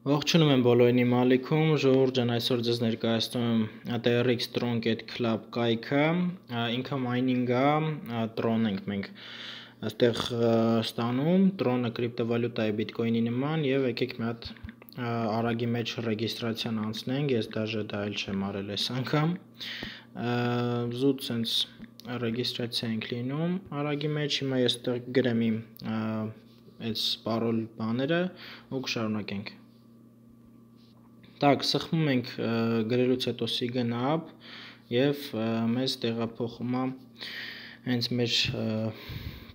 Ողջունում եմ բոլորին իմ ալիքում, ժողովուրդ ջան, այսօր ձեզ ներկայացնում եմ TRX Tron.club կայքը, ինքը mining է, Tron ենք մենք այստեղ ստանում, Tron-ը կրիպտովալյուտա է Bitcoin-ի նման եւ եկեք մի հատ արագի մեջ ռեգիստրացիան անցնենք, ես դաժե դա էլ չեմ արել այս անգամ։ Զուտ sense ռեգիստրացիա ենք լինում արագի մեջ, հիմա ես այստեղ գրեմ իմ այս parol բաները ու կշարունակենք։ Так, սխմում ենք գրելուց հետո sign up եւ մեզ տեղափոխում է հենց մեր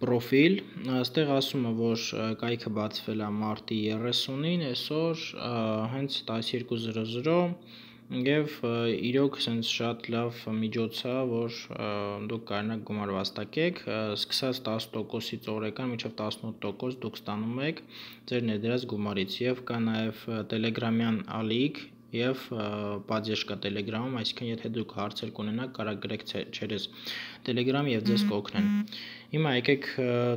պրոֆիլ, այստեղ ասում է, որ կայքը բացվել է մարտի 30-ին, այսօր հենց 12:00 եւ իրոք sense շատ լավ միջոց է, որ դուք կարողանաք գումար վաստակեք, սկսած 10%-ից օրական մինչև 18% դուք ստանում եք ձեր ներդրած գումարից եւ կա նաեւ Telegram-յան ալիք եւ կա Telegram-ում, այսինքն եթե դուք հարցեր կունենաք, կարող գրեք չերես Telegram եւ ձեզ կօգնեն։ Հիմա եկեք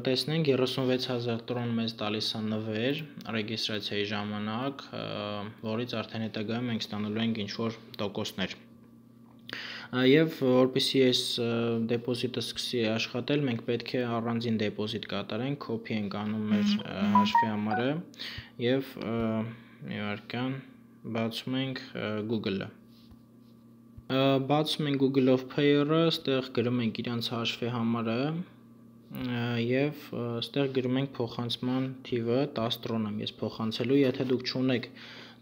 տեսնենք 36000 տրոն մեզ տալիս է նվեր ռեգիստրացիայի ժամանակ, որից արդեն հետագայում մենք ստանալու ենք ինչ որ տոկոսներ։ Եվ որպեսզի այս դեպոզիտը սկսի աշխատել, մենք պետք է առանձին դեպոզիտ կատարենք, copy ենք անում մեր հաշվի համարը եւ մի վարքան բացում ենք Google-ը։ Բացում ենք Google-ով Payer-ը, ստեղ գրում ենք իրանց հաշվի համարը եւ ստեղ գրում ենք փոխանցման թիվը 10 տրոն եմ ես փոխանցելու, եթե դուք չունեք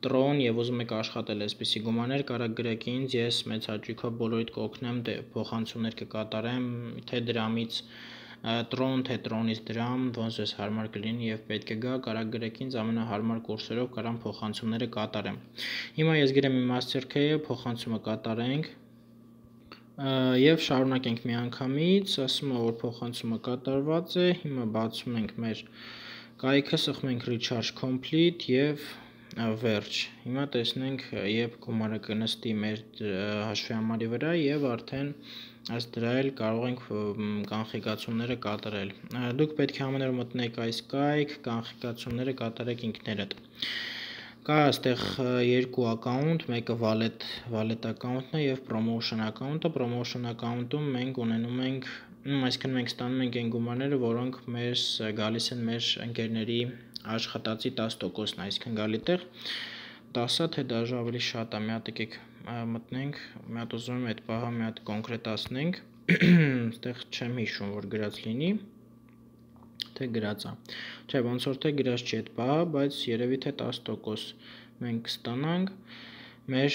տրոն եւ ուզում եք աշխատել այսպիսի գումարներ, կարող գրեք ինձ, ես մեծ հաճույքով բոլորիդ կօգնեմ, դե փոխանցումներ կկատարեմ, թե դրամից տրոն, թե տրոնից դրամ, ոնց ես հարմար կլինի եւ պետք է գա, կարող գրեք ինձ ամենահարմար կուրսերով կարամ փոխանցումները կատարեմ։ Հիմա ես գրեմ իմ Mastercard-ը, փոխանցումը կատարենք եւ շարունակենք միանգամից, ասում է որ փոխանցումը կատարված է, հիմա բացում ենք մեր կայքը, սխմում ենք recharge complete եւ վերջ։ Հիմա տեսնենք, երբ գումարը կնստի մեր հաշվի համարի վրա եւ արդեն ըստ դրա էլ կարող ենք կանխիկացումները կատարել։ Դուք պետք է ամեն օր մտնեք այս կայք, կանխիկացումները կատարեք ինքներդ։ Կա այստեղ երկու account, մեկը wallet, wallet account-ն է եւ promotion account-ը։ Promotion account-ում մենք ունենում ենք, այսինքն մենք ստանում ենք այն գումարները, որոնք մեզ գալիս են մեր ընկերների աշխատածի 10%-ն, այսինքն գալի տեղ 10-ը թե դաժե ավելի շատ է, մի հատ եկեք մտնենք, մի հատ ուզում եմ այդ պահը մի հատ կոնկրետացնենք, այստեղ չեմ հիշում, որ գրած լինի, թե գրած է, չէ, ոնց որ թե գրած չի այդ պահը, բայց երևի թե 10% մենք կստանանք, մեր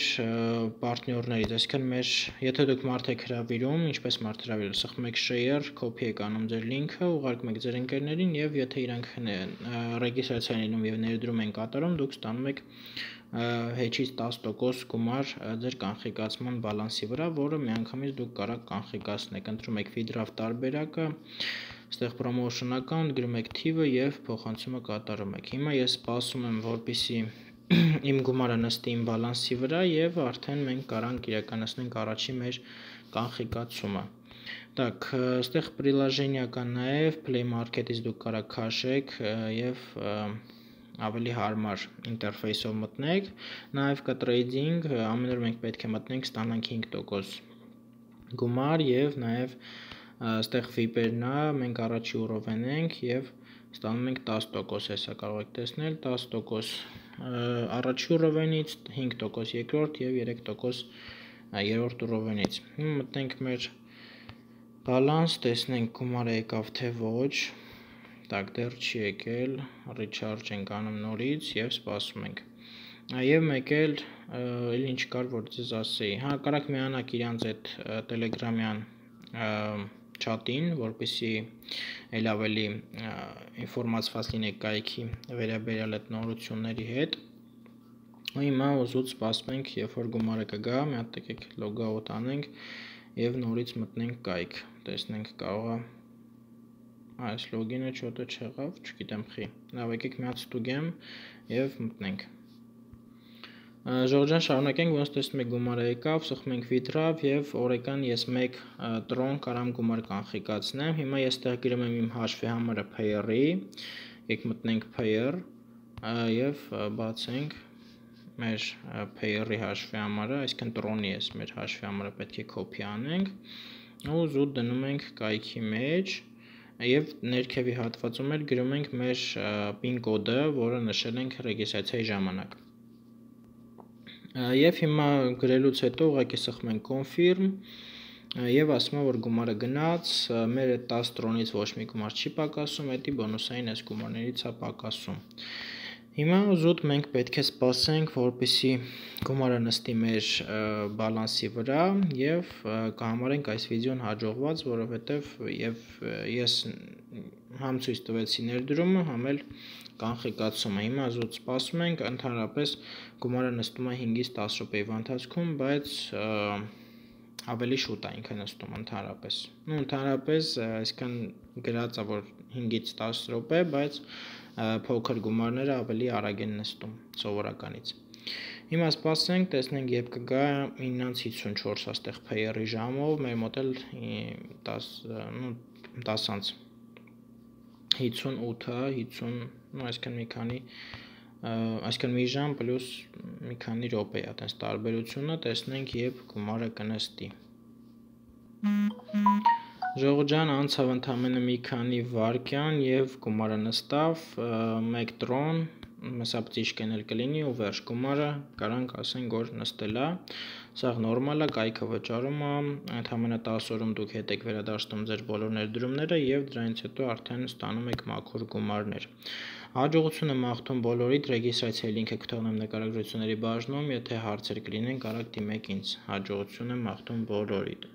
պարտներներից, այսինքն մեր, եթե դուք մարդ եք հրավիրում, ինչպես մարդ հրավիրել, սխմում եք share, copy եք անում ձեր լինքը, ուղարկում եք ձեր ընկերներին եւ եթե իրանք ռեգիստրացիա լինում եւ ներդրում են կատարում, դուք ստանում եք hedge-ից 10% գումար ձեր կանխիկացման բալանսի վրա, որը միանգամից դուք կարող կանխիկացնեք։ Ընտրում եք feed-draft տարբերակը, այստեղ promotion account գրում եք թիվը եւ փոխանցումը կատարում եք։ Հիմա ես սպասում եմ, որպեսի իմ գումարը նստի իմ բալանսի վրա եւ արդեն մենք կարանք իրականացնենք առաջի մեր կանխիկացումը։ Так, այստեղ приложение կա նաև Play Market-ից դուք կարող քաշեք եւ ավելի հարմար ինտերֆեյսով մտնեք։ Նաև կա trading, ամեն օր մենք պետք է մտնենք, ստանանք 5% գումար եւ նաև այստեղ VIP-երն է, մենք առաջի ուռովեն ենք եւ ստանում ենք 10%, հեսա կարող եք տեսնել 10% առաջի ուռովենից, 5% երկրորդ եւ 3% երրորդ ուռովենից։ Հիմա մտնենք մեր բալանս, տեսնենք գումարը եկավ թե ոչ տակ դեռ չի եկել, recharge ենք անում նորից եւ սպասում ենք։ Եվ մեկ էլ էլ ինչ կար որ ձեզ ասեի, հա կարաք միանաք իրանց այդ Telegram-յան չաթին, որպեսի ել ավելի ինֆորմացված լինեք կայքի վերաբերյալ այդ նորությունների հետ։ Հիմա ուզուց սպասենք, երբ որ գումարը կգա, մի հատ եկեք log out անենք եւ նորից մտնենք կայք։ Տեսնենք կարող է այս լոգինը չոտը չեղավ, չգիտեմ խի։ Լավ, եկեք մի հատ ստուգեմ եւ մտնենք։ Ժողովրդան շարունակենք, ոնց տեսնում եք գումարը եկավ, սխում ենք վիտրավ եւ օրական ես 1 տրոն կարամ գումար կանխիկացնեմ։ Հիմա ես տեղ գրում եմ իմ հաշվի համարը payer-ի։ Եք մտնենք payer եւ բացենք մեր pair-ի հաշվի համարը, այսինքն տրոնի էս մեր հաշվի համարը պետք է copy անենք ու զուտ դնում ենք կայքի մեջ եւ ներքևի հատվածում էլ գրում ենք մեր PIN կոդը, որը նշել ենք ռեգիստրացիայի ժամանակ։ Եվ հիմա գրելուց հետո ուղղակի սխում ենք confirm եւ ասում եմ որ գումարը գնաց, մեր այդ 10 տրոնից ոչ մի գումար չի պակասում, դա բոնուսային այս գումարներից է պակասում։ Հիմա զուտ մենք պետք է սպասենք, որպեսի գումարը նստի մեր բալանսի վրա եւ կհամարենք այս վիդեոն հաջողված, որովհետեւ եւ ես համ ցույց տվեցի ներդրումը, համ էլ կանխիկացումը։ Հիմա զուտ սպասում ենք, ընդհանրապես գումարը նստում է 5-ից 10 րոպեի ընթացքում, բայց ավելի շուտ է ինքը նստում ընդհանրապես։ Ну ընդհանրապես, այսքան գրածա որ 5-ից 10 րոպե, բայց փոքր գումարները ավելի արագ են նստում սովորականից։ Հիմա սպասենք, տեսնենք երբ կգա 9:54 աստեղ PR-ի ժամով, մեր մոտ էլ 10, ну 10-անց 58-ը, 50, ну, այսքան մի քանի այսքան մի ժամ պլյուս մի քանի րոպե է, այտենց տարբերությունը տեսնենք, երբ գումարը կնստի։ Ժողո ջան անցավ ընդամենը մի քանի վարքյան եւ գումարը նստավ 1 տրոն 1 մսապտիշկեն էլ կլինի ու վերջ գումարը կարանք ասենք որ նստելա սա նորմալ է կայքը վճարում է ընդհանրապես 10 օրում դուք հետ եք վերադարձնում ձեր բոլոր ներդրումները եւ դրանից հետո արդեն ստանում եք մաքուր գումարներ հաջողությունը մաղթում բոլորիդ ռեգիստրացիայի լինքը կթողնեմ նկարագրությունների բաժնում եթե հարցեր կլինեն կարող դիմեք ինձ հաջողությունը մաղթում բոլորիդ